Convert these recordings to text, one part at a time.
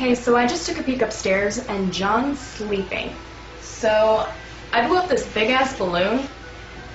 Hey, so I just took a peek upstairs and John's sleeping. So I blew up this big ass balloon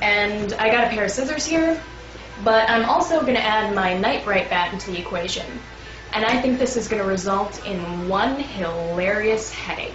and I got a pair of scissors here, but I'm also going to add my night bright bat into the equation. And I think this is going to result in one hilarious headache.